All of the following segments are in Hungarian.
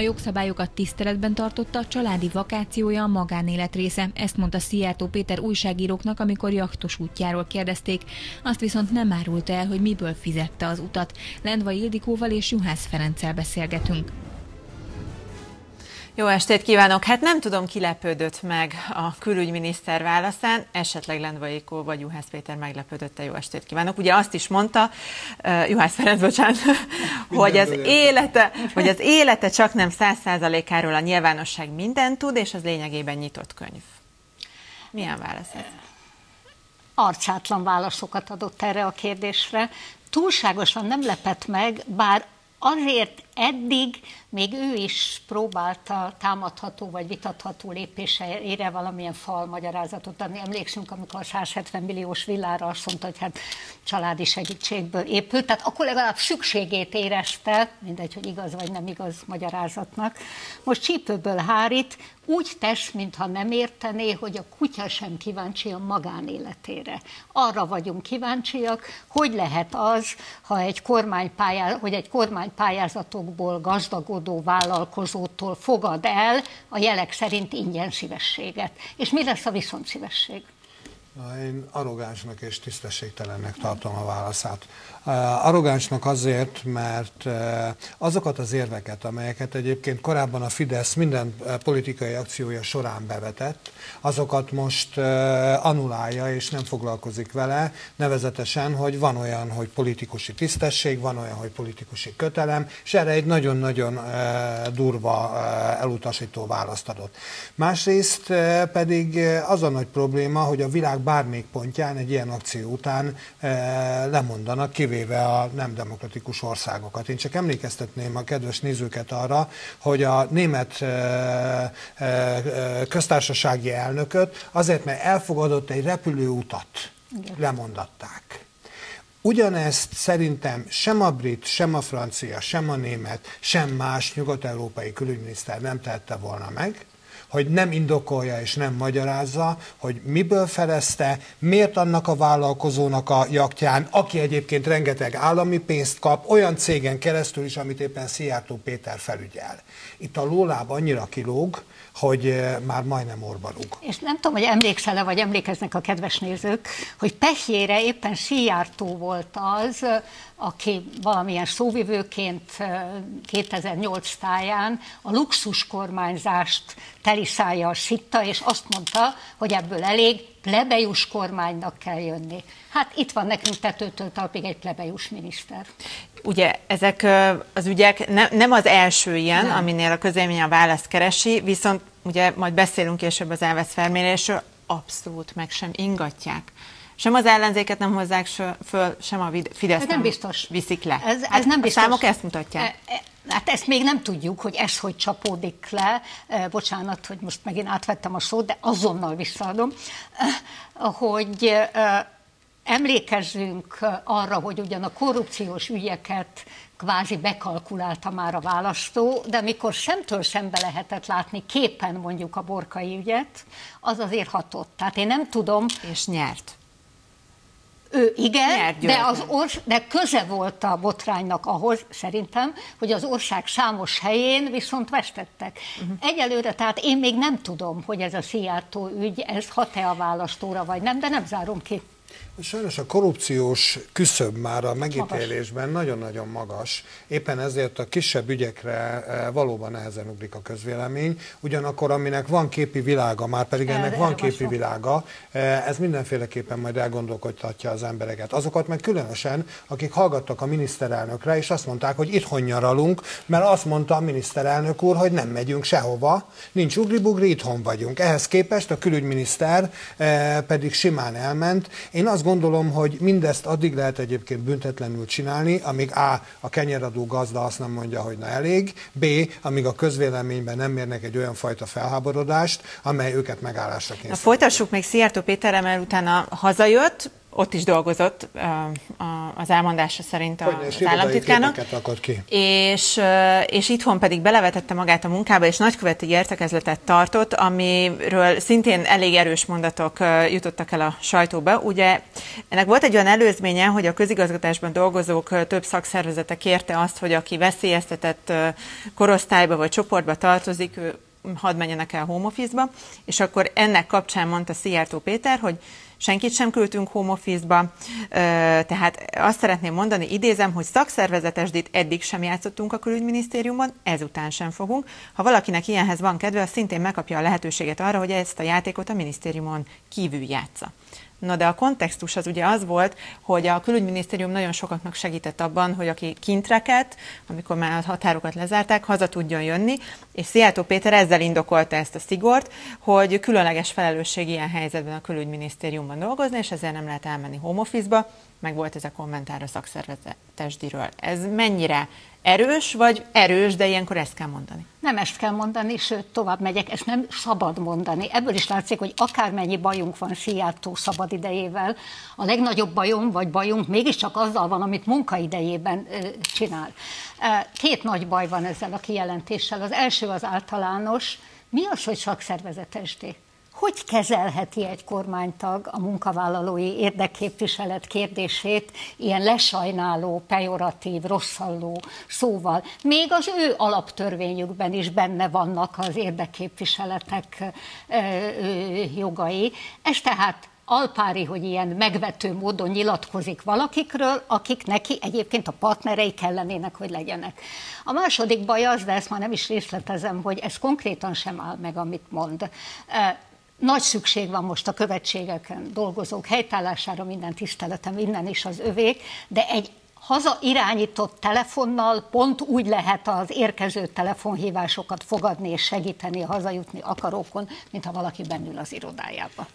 A jogszabályokat tiszteletben tartotta, a családi vakációja a magánélet része. Ezt mondta Szijjártó Péter újságíróknak, amikor jachtos útjáról kérdezték. Azt viszont nem árulta el, hogy miből fizette az utat. Lendvai Ildikóval és Juhász Ferenccel beszélgetünk. Jó estét kívánok! Hát nem tudom, kilepődött meg a külügyminiszter válaszán, esetleg Lendvai Kó vagy Juhász Péter meglepődött-e jó estét kívánok. Ugye azt is mondta, uh, Juhász Ferenc, bocsánat, hogy az, élete, hogy az élete csak nem száz százalékáról a nyilvánosság mindent tud, és az lényegében nyitott könyv. Milyen válasz ez? Arcátlan válaszokat adott erre a kérdésre. Túlságosan nem lepett meg, bár azért eddig még ő is próbálta támadható vagy vitatható lépéseire valamilyen fal magyarázatot adni. Emlékszünk, amikor a 170 milliós villára azt mondta, hogy hát családi segítségből épült, tehát akkor legalább szükségét érezte, mindegy, hogy igaz vagy nem igaz magyarázatnak. Most csípőből hárít, úgy tesz, mintha nem értené, hogy a kutya sem kíváncsi a magánéletére. Arra vagyunk kíváncsiak, hogy lehet az, ha egy kormánypályá, hogy egy kormánypályázatokból gazdagodó vállalkozótól fogad el a jelek szerint ingyen szívességet. És mi lesz a viszonszívesség? Én arrogánsnak és tisztességtelennek tartom a válaszát. Arrogánsnak azért, mert azokat az érveket, amelyeket egyébként korábban a Fidesz minden politikai akciója során bevetett, azokat most anulálja és nem foglalkozik vele, nevezetesen, hogy van olyan, hogy politikusi tisztesség, van olyan, hogy politikusi kötelem, és erre egy nagyon-nagyon durva elutasító választ adott. Másrészt pedig az a nagy probléma, hogy a világ bármelyik pontján egy ilyen akció után lemondanak, kivéve a nem demokratikus országokat. Én csak emlékeztetném a kedves nézőket arra, hogy a német köztársasági elnököt azért, mert elfogadott egy repülőutat, lemondatták. Ugyanezt szerintem sem a brit, sem a francia, sem a német, sem más nyugat-európai külügyminiszter nem tette volna meg, hogy nem indokolja és nem magyarázza, hogy miből felezte, miért annak a vállalkozónak a jaktján, aki egyébként rengeteg állami pénzt kap, olyan cégen keresztül is, amit éppen Szijjártó Péter felügyel. Itt a lóláb annyira kilóg, hogy eh, már majdnem orba rúg. És nem tudom, hogy emlékszel-e, vagy emlékeznek a kedves nézők, hogy Pehjére éppen Szijjártó volt az, aki valamilyen szóvivőként 2008 táján a luxus kormányzást teliszája sitta, és azt mondta, hogy ebből elég plebejus kormánynak kell jönni. Hát itt van nekünk tetőtől talpig egy plebejus miniszter. Ugye ezek az ügyek ne, nem az első ilyen, nem. aminél a közélmény a választ keresi, viszont ugye majd beszélünk később az elvesz felmérésről, abszolút meg sem ingatják sem az ellenzéket nem hozzák föl, sem a Fidesz nem, biztos. viszik le. Ez, ez hát nem biztos. A számok ezt mutatják. Hát ezt még nem tudjuk, hogy ez hogy csapódik le. Bocsánat, hogy most megint átvettem a szót, de azonnal visszaadom, hogy emlékezzünk arra, hogy ugyan a korrupciós ügyeket kvázi bekalkulálta már a választó, de mikor szemtől szembe lehetett látni képen mondjuk a borkai ügyet, az azért hatott. Tehát én nem tudom... És nyert. Ő igen, de, az ors, de köze volt a botránynak ahhoz, szerintem, hogy az ország számos helyén viszont vestettek. Uh-huh. Egyelőre, tehát én még nem tudom, hogy ez a Szijjártó ügy, ez hat-e a választóra, vagy nem, de nem zárom ki. Sajnos a korrupciós küszöb már a megítélésben nagyon-nagyon magas. Éppen ezért a kisebb ügyekre eh, valóban nehezen ugrik a közvélemény. Ugyanakkor, aminek van képi világa, már pedig ennek van képi világa, eh, ez mindenféleképpen majd elgondolkodtatja az embereket. Azokat meg különösen, akik hallgattak a miniszterelnökre, és azt mondták, hogy itthon nyaralunk, mert azt mondta a miniszterelnök úr, hogy nem megyünk sehova, nincs ugribugri, itthon vagyunk. Ehhez képest a külügyminiszter eh, pedig simán elment. Én azt gondolom, hogy mindezt addig lehet egyébként büntetlenül csinálni, amíg A. a kenyeradó gazda azt nem mondja, hogy na elég, B. amíg a közvéleményben nem mérnek egy olyan fajta felháborodást, amely őket megállásra kényszerít. Folytassuk még Szijjártó Péterrel, mert utána hazajött, ott is dolgozott az elmondása szerint az államtitkárnak. ki. És, és itthon pedig belevetette magát a munkába, és nagyköveti értekezletet tartott, amiről szintén elég erős mondatok jutottak el a sajtóba. Ugye ennek volt egy olyan előzménye, hogy a közigazgatásban dolgozók több szakszervezete kérte azt, hogy aki veszélyeztetett korosztályba vagy csoportba tartozik, hadd menjenek el home office-ba, és akkor ennek kapcsán mondta Szijjártó Péter, hogy senkit sem küldtünk home office-ba, tehát azt szeretném mondani, idézem, hogy szakszervezetesdit eddig sem játszottunk a külügyminisztériumban, ezután sem fogunk. Ha valakinek ilyenhez van kedve, az szintén megkapja a lehetőséget arra, hogy ezt a játékot a minisztériumon kívül játsza. Na de a kontextus az ugye az volt, hogy a külügyminisztérium nagyon sokaknak segített abban, hogy aki kintreket, amikor már a határokat lezárták, haza tudjon jönni, és Szijjártó Péter ezzel indokolta ezt a szigort, hogy különleges felelősség ilyen helyzetben a külügyminisztériumban dolgozni, és ezzel nem lehet elmenni home office-ba, meg volt ez a kommentár a szakszervezetesdiről. Ez mennyire erős, vagy erős, de ilyenkor ezt kell mondani? Nem ezt kell mondani, sőt, tovább megyek, ezt nem szabad mondani. Ebből is látszik, hogy akármennyi bajunk van Szijjártó szabad idejével, a legnagyobb bajom, vagy bajunk mégiscsak azzal van, amit munkaidejében csinál. Két nagy baj van ezzel a kijelentéssel. Az első az általános, mi az, hogy szakszervezetesdé? Hogy kezelheti egy kormánytag a munkavállalói érdekképviselet kérdését ilyen lesajnáló, pejoratív, rosszalló szóval. Még az ő alaptörvényükben is benne vannak az érdekképviseletek jogai. Ez tehát alpári, hogy ilyen megvető módon nyilatkozik valakikről, akik neki egyébként a partnerei kellenének, hogy legyenek. A második baj az, de ezt már nem is részletezem, hogy ez konkrétan sem áll meg, amit mond nagy szükség van most a követségeken dolgozók helytállására, minden tiszteletem, innen is az övék, de egy haza irányított telefonnal pont úgy lehet az érkező telefonhívásokat fogadni és segíteni a hazajutni akarókon, mint ha valaki bennül az irodájába.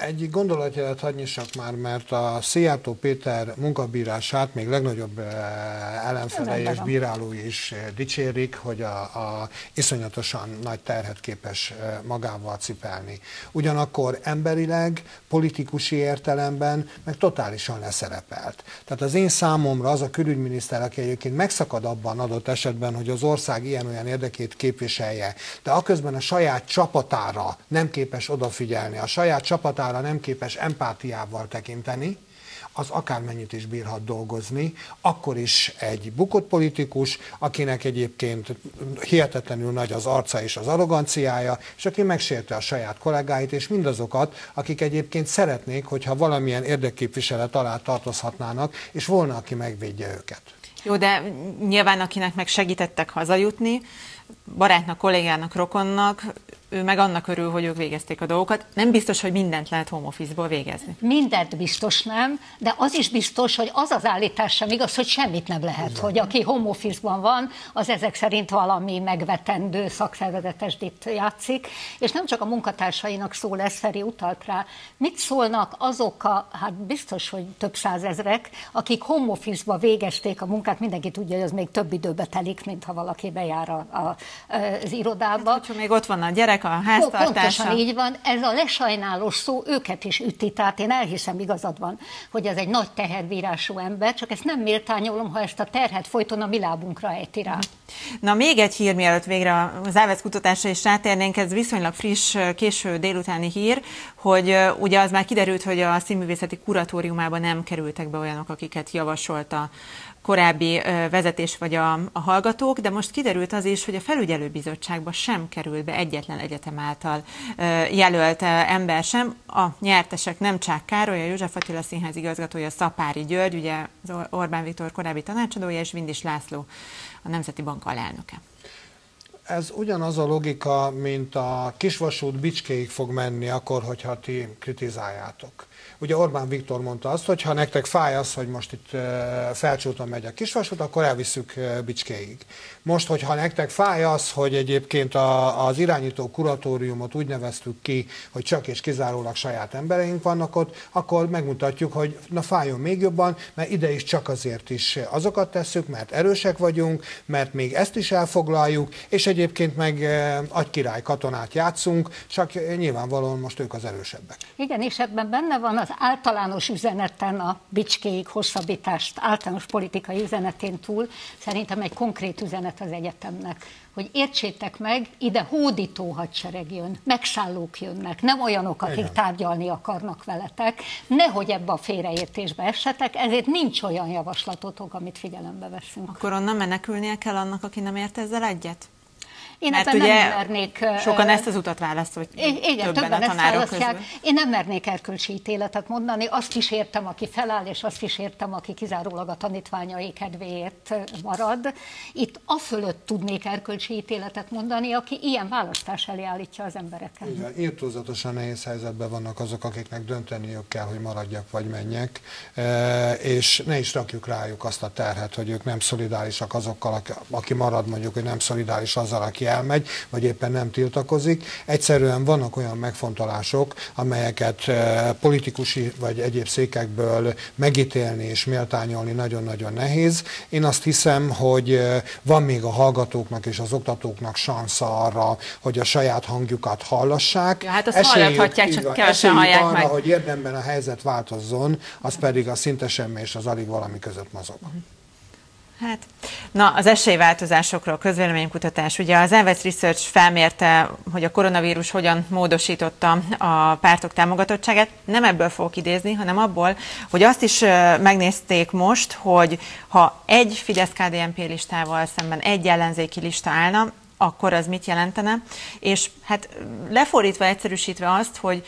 Egy gondolatjelet hagyni csak már, mert a Szijjártó Péter munkabírását még legnagyobb eh, ellenfele és bírálói is eh, dicsérik, hogy a, a iszonyatosan nagy terhet képes eh, magával cipelni. Ugyanakkor emberileg, politikusi értelemben meg totálisan leszerepelt. Tehát az én számomra az a külügyminiszter, aki egyébként megszakad abban adott esetben, hogy az ország ilyen-olyan érdekét képviselje, de aközben a saját csapatára nem képes odafigyelni, a saját csapatára csapatára nem képes empátiával tekinteni, az akármennyit is bírhat dolgozni, akkor is egy bukott politikus, akinek egyébként hihetetlenül nagy az arca és az arroganciája, és aki megsérte a saját kollégáit, és mindazokat, akik egyébként szeretnék, hogyha valamilyen érdekképviselet alá tartozhatnának, és volna, aki megvédje őket. Jó, de nyilván akinek meg segítettek hazajutni, barátnak, kollégának, rokonnak, ő meg annak örül, hogy ők végezték a dolgokat. Nem biztos, hogy mindent lehet home office-ból végezni. Mindent biztos nem, de az is biztos, hogy az az állítás sem igaz, hogy semmit nem lehet. Igen. Hogy aki home office-ban van, az ezek szerint valami megvetendő szakszervezetesdit játszik, és nem csak a munkatársainak szól, ez Feri utalt rá. Mit szólnak azok a, hát biztos, hogy több százezrek, akik home office-ba végezték a munkát, mindenki tudja, hogy az még több időbe telik, mint ha valaki bejár a, a, az irodába. Hát, még ott van a gyerek, a háztartása. Pontosan így van, ez a lesajnálós szó őket is üti, tehát én elhiszem, igazad van, hogy ez egy nagy teherbírású ember, csak ezt nem méltányolom, ha ezt a terhet folyton a mi lábunkra ejti rá. Na még egy hír, mielőtt végre az elvesz kutatásra is rátérnénk, ez viszonylag friss, késő délutáni hír, hogy ugye az már kiderült, hogy a színművészeti kuratóriumában nem kerültek be olyanok, akiket javasolta korábbi vezetés vagy a, a hallgatók, de most kiderült az is, hogy a felügyelőbizottságba sem került be egyetlen egyetem által jelölt ember sem. A nyertesek nem Csák Károly, a József Attila Színház igazgatója, Szapári György, ugye az Orbán Viktor korábbi tanácsadója, és Vindis László, a Nemzeti Bank alelnöke. Ez ugyanaz a logika, mint a kisvasút Bicskéig fog menni akkor, hogyha ti kritizáljátok. Ugye Orbán Viktor mondta azt, hogy ha nektek fáj az, hogy most itt felcsúton megy a kisvasút, akkor elviszük Bicskéig. Most, hogyha nektek fáj az, hogy egyébként a, az irányító kuratóriumot úgy neveztük ki, hogy csak és kizárólag saját embereink vannak ott, akkor megmutatjuk, hogy na fájjon még jobban, mert ide is csak azért is azokat tesszük, mert erősek vagyunk, mert még ezt is elfoglaljuk, és egyébként meg agykirály katonát játszunk, csak nyilvánvalóan most ők az erősebbek. Igen, és ebben benne van van az általános üzeneten, a bicskéig hosszabbítást, általános politikai üzenetén túl, szerintem egy konkrét üzenet az egyetemnek, hogy értsétek meg, ide hódító hadsereg jön, megszállók jönnek, nem olyanok, akik Igen. tárgyalni akarnak veletek, nehogy ebbe a félreértésbe essetek, ezért nincs olyan javaslatotok, amit figyelembe veszünk. Akkor onnan menekülnie kell annak, aki nem ért ezzel egyet? Én Mert ebben ugye nem mernék... Sokan ezt az utat választják. Igen, többen, többen a ezt választják. Közül. Én nem mernék erkölcsi ítéletet mondani. Azt is értem, aki feláll, és azt is értem, aki kizárólag a tanítványai kedvéért marad. Itt a fölött tudnék erkölcsi ítéletet mondani, aki ilyen választás elé állítja az embereket. Igen, írtózatosan nehéz helyzetben vannak azok, akiknek dönteniük kell, hogy maradjak vagy menjek, és ne is rakjuk rájuk azt a terhet, hogy ők nem szolidárisak azokkal, aki marad mondjuk, hogy nem szolidáris azzal, aki elmegy, vagy éppen nem tiltakozik. Egyszerűen vannak olyan megfontolások, amelyeket eh, politikusi vagy egyéb székekből megítélni és méltányolni nagyon-nagyon nehéz. Én azt hiszem, hogy eh, van még a hallgatóknak és az oktatóknak sansza arra, hogy a saját hangjukat hallassák. Ja, hát azt esélyük, hallathatják, csak kevesen hallják arra, meg. hogy érdemben a helyzet változzon, az pedig a szinte semmi és az alig valami között mozog. Uh-huh. Hát, na, az esélyváltozásokról, közvéleménykutatás. Ugye az Elvesz Research felmérte, hogy a koronavírus hogyan módosította a pártok támogatottságát. Nem ebből fogok idézni, hanem abból, hogy azt is megnézték most, hogy ha egy Fidesz-KDNP listával szemben egy ellenzéki lista állna, akkor az mit jelentene? És hát lefordítva, egyszerűsítve azt, hogy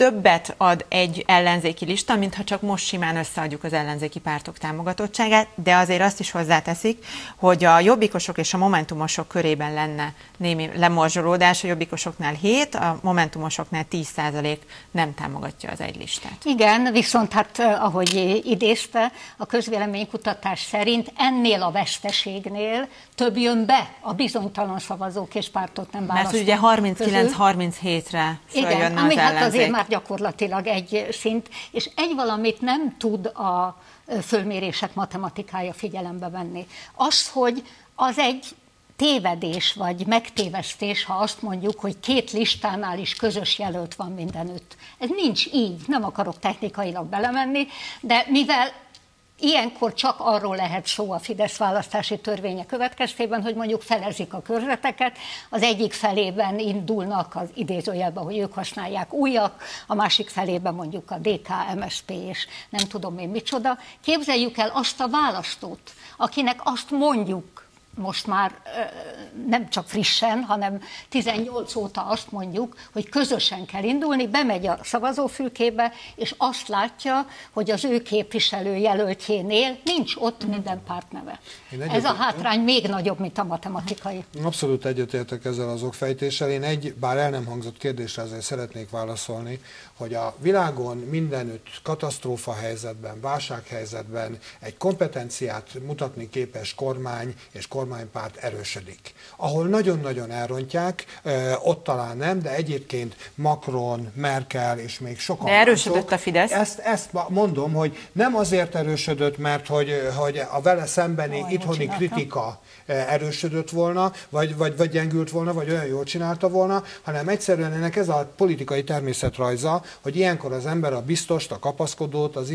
többet ad egy ellenzéki lista, mintha csak most simán összeadjuk az ellenzéki pártok támogatottságát, de azért azt is hozzáteszik, hogy a jobbikosok és a momentumosok körében lenne némi lemorzsolódás, a jobbikosoknál 7, a momentumosoknál 10% nem támogatja az egy listát. Igen, viszont hát ahogy idézte, a közvéleménykutatás szerint ennél a veszteségnél több jön be a bizonytalan szavazók és pártot nem választanak. Mert ugye 39-37-re Igen, ami hát azért már gyakorlatilag egy szint, és egy valamit nem tud a fölmérések matematikája figyelembe venni. Az, hogy az egy tévedés vagy megtévesztés, ha azt mondjuk, hogy két listánál is közös jelölt van mindenütt. Ez nincs így, nem akarok technikailag belemenni, de mivel Ilyenkor csak arról lehet szó a Fidesz választási törvénye következtében, hogy mondjuk felezik a körzeteket, az egyik felében indulnak az idézőjelben, hogy ők használják újak, a másik felében mondjuk a DK, MSP és nem tudom én micsoda. Képzeljük el azt a választót, akinek azt mondjuk, most már nem csak frissen, hanem 18 óta azt mondjuk, hogy közösen kell indulni, bemegy a szavazófülkébe, és azt látja, hogy az ő képviselő jelöltjénél nincs ott minden párt neve. Ez a hátrány még nagyobb, mint a matematikai. Abszolút egyetértek ezzel az okfejtéssel. Én egy, bár el nem hangzott kérdésre, azért szeretnék válaszolni, hogy a világon mindenütt katasztrófa helyzetben, válsághelyzetben egy kompetenciát mutatni képes kormány és kormánypárt erősödik. Ahol nagyon-nagyon elrontják, ott talán nem, de egyébként Macron, Merkel és még sokan De erősödött mások, a Fidesz? Ezt, ezt mondom, hogy nem azért erősödött, mert hogy, hogy a vele szembeni oh, itthoni kritika erősödött volna, vagy, vagy, vagy gyengült volna, vagy olyan jól csinálta volna, hanem egyszerűen ennek ez a politikai természetrajza, hogy ilyenkor az ember a biztost, a kapaszkodót, az,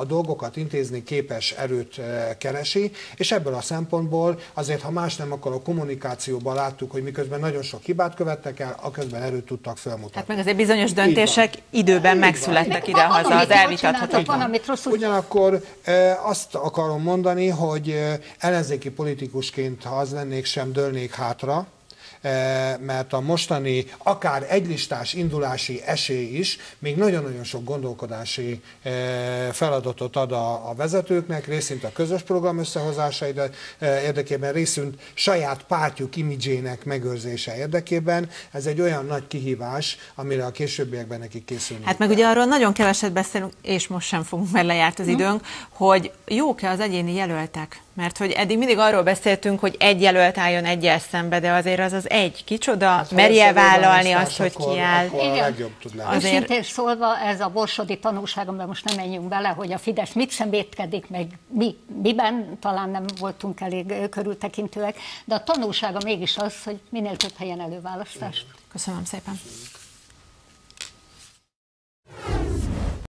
a dolgokat intézni képes erőt keresi, és ebből a szempontból azért, ha más nem, akkor a kommunikációban láttuk, hogy miközben nagyon sok hibát követtek el, a közben erőt tudtak felmutatni. Hát meg azért bizonyos döntések időben megszülettek ide-haza, az elvitathatatlan. Ugyanakkor azt akarom mondani, hogy ellenzéki politikusként, ha az lennék, sem dőlnék hátra, mert a mostani akár egylistás indulási esély is még nagyon-nagyon sok gondolkodási eh, feladatot ad a, a vezetőknek, részint a közös program összehozása eh, érdekében, részint saját pártjuk imidzsének megőrzése érdekében. Ez egy olyan nagy kihívás, amire a későbbiekben nekik készülni. Hát meg ugye arról nagyon keveset beszélünk, és most sem fogunk, mert lejárt az hm. időnk, hogy jók-e az egyéni jelöltek? Mert hogy eddig mindig arról beszéltünk, hogy egy jelölt álljon egyel szembe, de azért az az egy. Kicsoda, hát, merje vállalni azt, hogy ki áll. Azért... szólva, ez a borsodi tanulság, amiben most nem menjünk bele, hogy a Fidesz mit szemétkedik, meg mi, miben, talán nem voltunk elég körültekintőek, de a tanulsága mégis az, hogy minél több helyen előválasztás. Köszönöm szépen.